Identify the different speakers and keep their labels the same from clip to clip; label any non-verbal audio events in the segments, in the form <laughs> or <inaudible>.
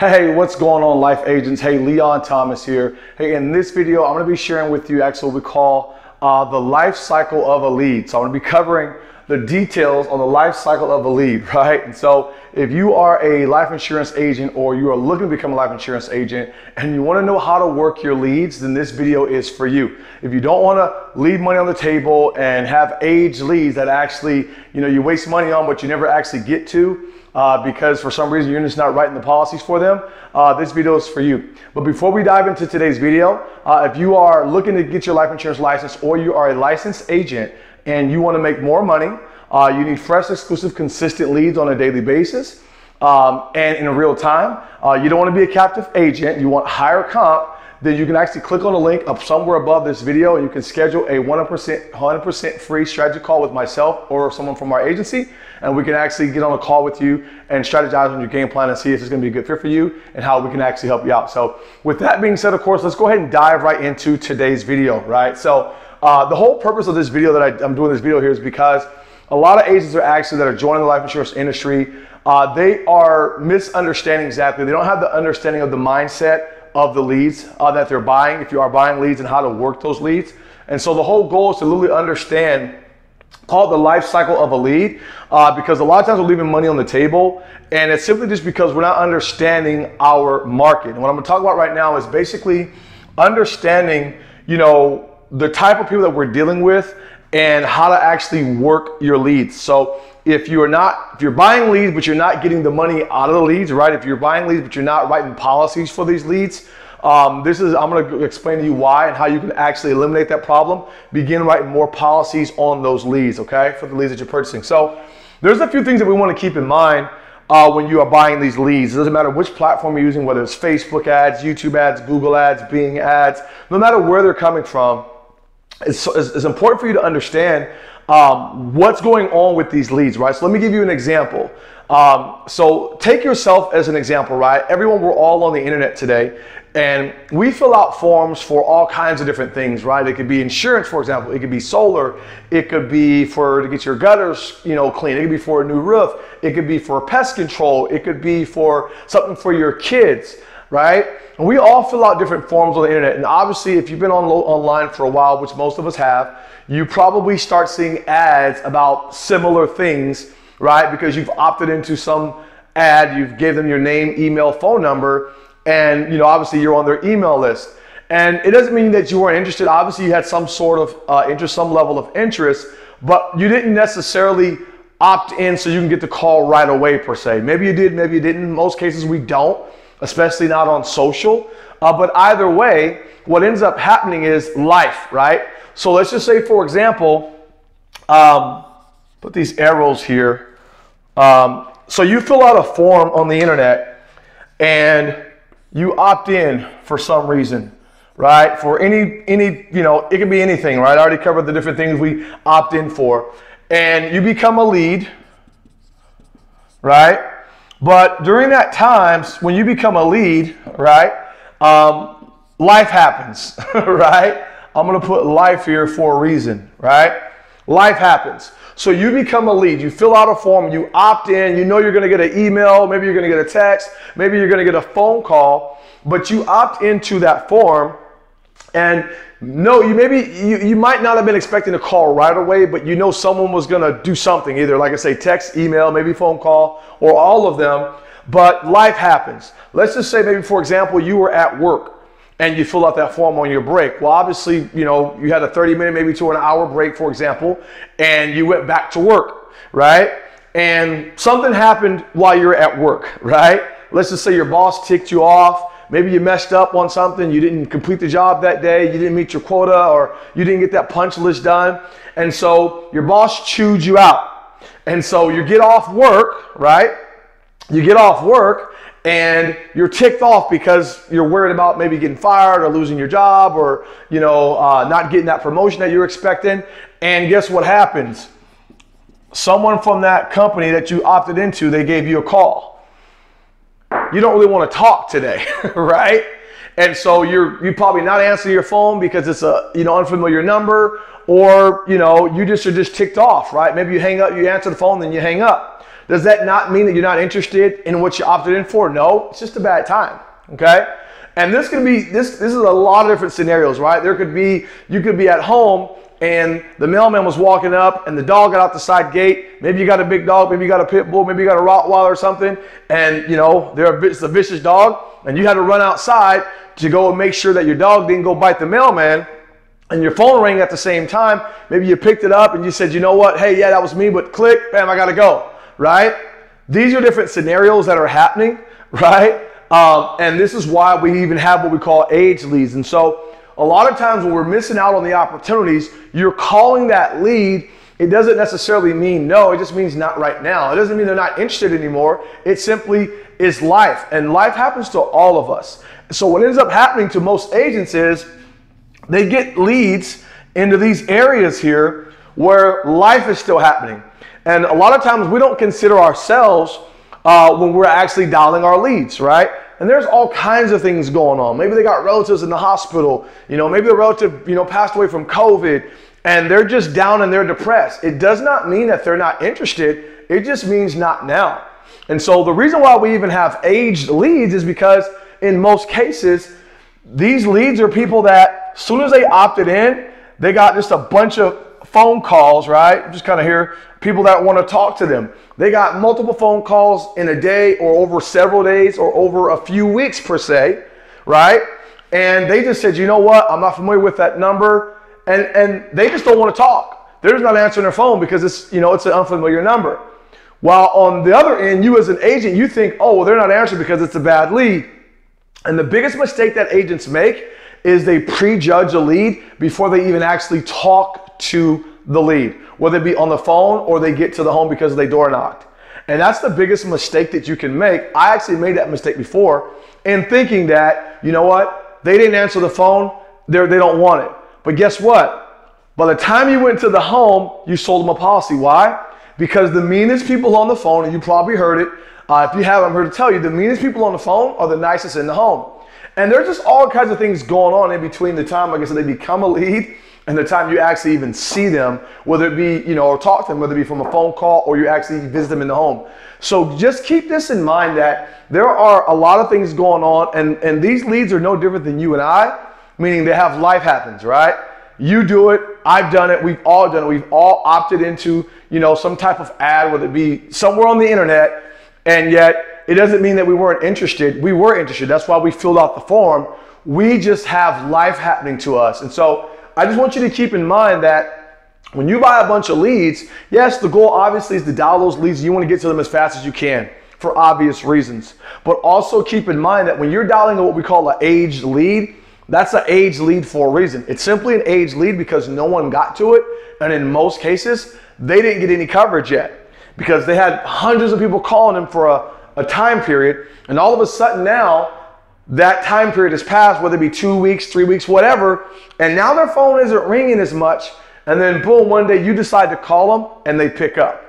Speaker 1: Hey, what's going on, life agents? Hey, Leon Thomas here. Hey, in this video, I'm gonna be sharing with you actually what we call uh, the life cycle of a lead. So I'm gonna be covering the details on the life cycle of a lead, <laughs> right? And so if you are a life insurance agent or you are looking to become a life insurance agent and you wanna know how to work your leads, then this video is for you. If you don't wanna leave money on the table and have age leads that actually, you know, you waste money on but you never actually get to, uh, because for some reason you're just not writing the policies for them, uh, this video is for you. But before we dive into today's video, uh, if you are looking to get your life insurance license or you are a licensed agent and you want to make more money, uh, you need fresh, exclusive, consistent leads on a daily basis um, and in real time. Uh, you don't want to be a captive agent. You want higher comp then you can actually click on the link up somewhere above this video and you can schedule a 100%, 100% free strategy call with myself or someone from our agency. And we can actually get on a call with you and strategize on your game plan and see if it's gonna be a good fit for you and how we can actually help you out. So with that being said, of course, let's go ahead and dive right into today's video, right? So uh, the whole purpose of this video that I, I'm doing this video here is because a lot of agents are actually that are joining the life insurance industry. Uh, they are misunderstanding exactly. They don't have the understanding of the mindset of the leads uh, that they're buying, if you are buying leads and how to work those leads. And so the whole goal is to literally understand call it the life cycle of a lead uh, because a lot of times we're leaving money on the table and it's simply just because we're not understanding our market. And what I'm gonna talk about right now is basically understanding, you know, the type of people that we're dealing with and how to actually work your leads. So if you're not, if you're buying leads, but you're not getting the money out of the leads, right? If you're buying leads, but you're not writing policies for these leads, um, this is, I'm gonna explain to you why and how you can actually eliminate that problem. Begin writing more policies on those leads, okay? For the leads that you're purchasing. So there's a few things that we wanna keep in mind uh, when you are buying these leads. It doesn't matter which platform you're using, whether it's Facebook ads, YouTube ads, Google ads, Bing ads, no matter where they're coming from, it's, it's important for you to understand um, what's going on with these leads, right? So let me give you an example. Um, so take yourself as an example, right? Everyone, we're all on the internet today, and we fill out forms for all kinds of different things, right? It could be insurance, for example. It could be solar. It could be for to get your gutters, you know, clean. It could be for a new roof. It could be for pest control. It could be for something for your kids right? And we all fill out different forms on the internet. And obviously, if you've been on online for a while, which most of us have, you probably start seeing ads about similar things, right? Because you've opted into some ad, you've gave them your name, email, phone number, and you know, obviously you're on their email list. And it doesn't mean that you weren't interested. Obviously, you had some sort of uh, interest, some level of interest, but you didn't necessarily opt in so you can get the call right away per se. Maybe you did, maybe you didn't. In most cases, we don't especially not on social. Uh, but either way, what ends up happening is life, right? So let's just say, for example, um, put these arrows here. Um, so you fill out a form on the internet and you opt in for some reason, right? For any, any, you know, it can be anything, right? I already covered the different things we opt in for. And you become a lead, right? But during that time, when you become a lead, right, um, life happens, <laughs> right? I'm going to put life here for a reason, right? Life happens. So you become a lead. You fill out a form, you opt in, you know you're going to get an email, maybe you're going to get a text, maybe you're going to get a phone call, but you opt into that form and no, you maybe you, you might not have been expecting a call right away, but you know someone was gonna do something, either like I say, text, email, maybe phone call, or all of them. But life happens. Let's just say maybe for example, you were at work and you fill out that form on your break. Well, obviously, you know, you had a 30 minute, maybe to an hour break, for example, and you went back to work, right? And something happened while you were at work, right? Let's just say your boss ticked you off Maybe you messed up on something, you didn't complete the job that day, you didn't meet your quota, or you didn't get that punch list done. And so your boss chewed you out. And so you get off work, right? You get off work and you're ticked off because you're worried about maybe getting fired or losing your job or you know uh, not getting that promotion that you're expecting. And guess what happens? Someone from that company that you opted into, they gave you a call you don't really want to talk today, <laughs> right? And so you're you probably not answering your phone because it's a you know unfamiliar number, or you know you just are just ticked off, right? Maybe you hang up, you answer the phone, then you hang up. Does that not mean that you're not interested in what you opted in for? No, it's just a bad time. Okay? And this could be this this is a lot of different scenarios, right? There could be you could be at home and the mailman was walking up and the dog got out the side gate. Maybe you got a big dog, maybe you got a pit bull, maybe you got a Rottweiler or something, and you know, they're a, it's a vicious dog, and you had to run outside to go and make sure that your dog didn't go bite the mailman. And your phone rang at the same time. Maybe you picked it up and you said, you know what? Hey, yeah, that was me, but click, bam, I gotta go, right? These are different scenarios that are happening, <laughs> right? Um, and this is why we even have what we call age leads. And so a lot of times when we're missing out on the opportunities, you're calling that lead. It doesn't necessarily mean no, it just means not right now. It doesn't mean they're not interested anymore. It simply is life, and life happens to all of us. So, what ends up happening to most agents is they get leads into these areas here where life is still happening. And a lot of times we don't consider ourselves uh, when we're actually dialing our leads, right? And there's all kinds of things going on. Maybe they got relatives in the hospital. You know, maybe a relative, you know, passed away from COVID and they're just down and they're depressed. It does not mean that they're not interested. It just means not now. And so the reason why we even have aged leads is because in most cases, these leads are people that as soon as they opted in, they got just a bunch of phone calls, right? Just kind of hear people that want to talk to them. They got multiple phone calls in a day or over several days or over a few weeks per se, right? And they just said, you know what? I'm not familiar with that number. And, and they just don't want to talk. They're just not answering their phone because it's, you know, it's an unfamiliar number. While on the other end, you as an agent, you think, oh, well, they're not answering because it's a bad lead. And the biggest mistake that agents make is they prejudge a lead before they even actually talk to the lead whether it be on the phone or they get to the home because they door knocked. And that's the biggest mistake that you can make. I actually made that mistake before in thinking that, you know what, they didn't answer the phone, They're, they don't want it. But guess what? By the time you went to the home, you sold them a policy. Why? Because the meanest people on the phone, and you probably heard it, uh, if you haven't, I'm here to tell you, the meanest people on the phone are the nicest in the home. And there's just all kinds of things going on in between the time, like I said, they become a lead and the time you actually even see them, whether it be, you know, or talk to them, whether it be from a phone call or you actually visit them in the home. So just keep this in mind that there are a lot of things going on, and, and these leads are no different than you and I, meaning they have life happens, right? You do it, I've done it, we've all done it. We've all opted into, you know, some type of ad, whether it be somewhere on the internet, and yet it doesn't mean that we weren't interested. We were interested. That's why we filled out the form. We just have life happening to us. And so I just want you to keep in mind that when you buy a bunch of leads, yes, the goal obviously is to dial those leads. You want to get to them as fast as you can for obvious reasons. But also keep in mind that when you're dialing what we call an aged lead, that's an aged lead for a reason. It's simply an aged lead because no one got to it. And in most cases, they didn't get any coverage yet because they had hundreds of people calling them for a, a time period. And all of a sudden now, that time period has passed, whether it be two weeks, three weeks, whatever, and now their phone isn't ringing as much, and then boom, one day you decide to call them and they pick up.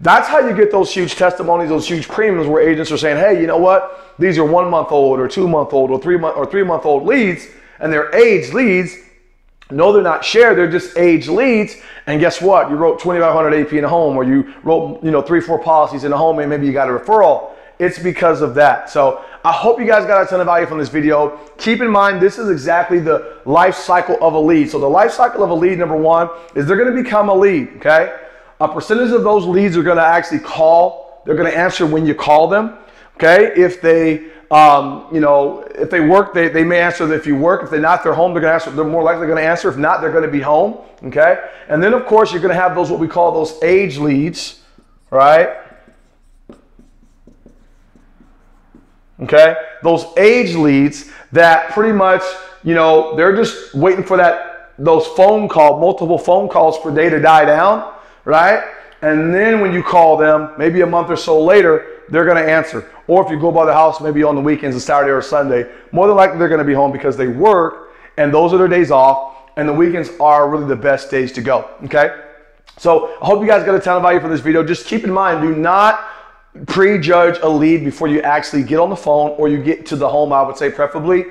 Speaker 1: That's how you get those huge testimonies, those huge premiums where agents are saying, hey, you know what? These are one month old or two month old or three month or three month old leads, and they're aged leads. No, they're not shared, they're just aged leads. And guess what? You wrote 2,500 AP in a home, or you wrote, you know, three, four policies in a home, and maybe you got a referral. It's because of that. So I hope you guys got a ton of value from this video. Keep in mind, this is exactly the life cycle of a lead. So the life cycle of a lead, number one, is they're going to become a lead, okay? A percentage of those leads are going to actually call. They're going to answer when you call them, okay? If they, um, you know, if they work, they, they may answer if you work. If they're not, they're home, they're to answer. They're more likely going to answer. If not, they're going to be home, okay? And then, of course, you're going to have those, what we call those age leads, right? Okay? Those age leads that pretty much, you know, they're just waiting for that those phone call, multiple phone calls per day to die down, right? And then when you call them, maybe a month or so later, they're going to answer. Or if you go by the house, maybe on the weekends, a Saturday or Sunday, more than likely they're going to be home because they work and those are their days off. And the weekends are really the best days to go. Okay? So I hope you guys got a ton of value from this video. Just keep in mind, do not prejudge a lead before you actually get on the phone or you get to the home, I would say preferably,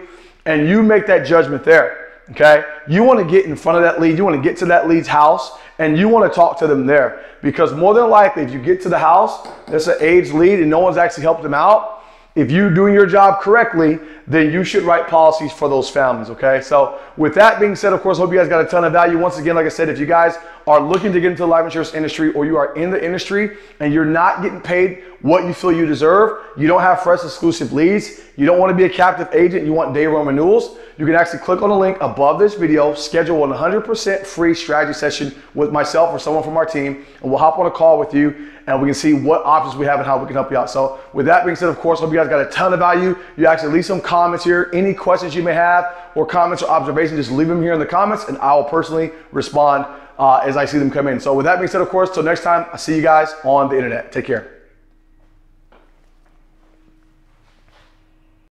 Speaker 1: and you make that judgment there. Okay? You want to get in front of that lead, you want to get to that lead's house, and you want to talk to them there. Because more than likely, if you get to the house, there's an aged lead and no one's actually helped them out. If you're doing your job correctly, then you should write policies for those families, okay? So with that being said, of course, hope you guys got a ton of value. Once again, like I said, if you guys are looking to get into the life insurance industry or you are in the industry and you're not getting paid what you feel you deserve, you don't have fresh exclusive leads, you don't want to be a captive agent, you want day one renewals, you can actually click on the link above this video, schedule a 100% free strategy session with myself or someone from our team, and we'll hop on a call with you and we can see what options we have and how we can help you out. So with that being said, of course, hope you guys got a ton of value. You actually leave some comments here. Any questions you may have or comments or observations, just leave them here in the comments and I will personally respond uh, as I see them come in. So with that being said, of course, till next time, I'll see you guys on the internet. Take care.